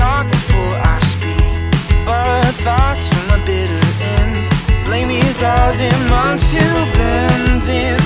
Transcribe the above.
talk before I speak. Borrow thoughts from a bitter end. Blame me as ours and mine to bend in.